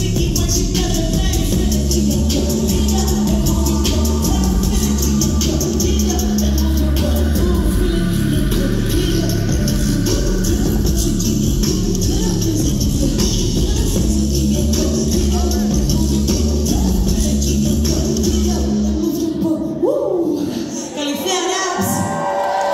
Chicky, what you got to say?